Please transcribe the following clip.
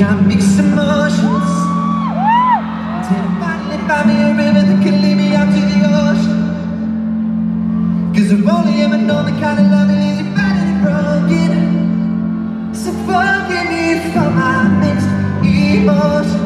Got mixed emotions. Till finally find me a river that can lead me out to the ocean. Cause I've only ever known the kind of love that is battered and broken. So forgive me for my mixed emotions.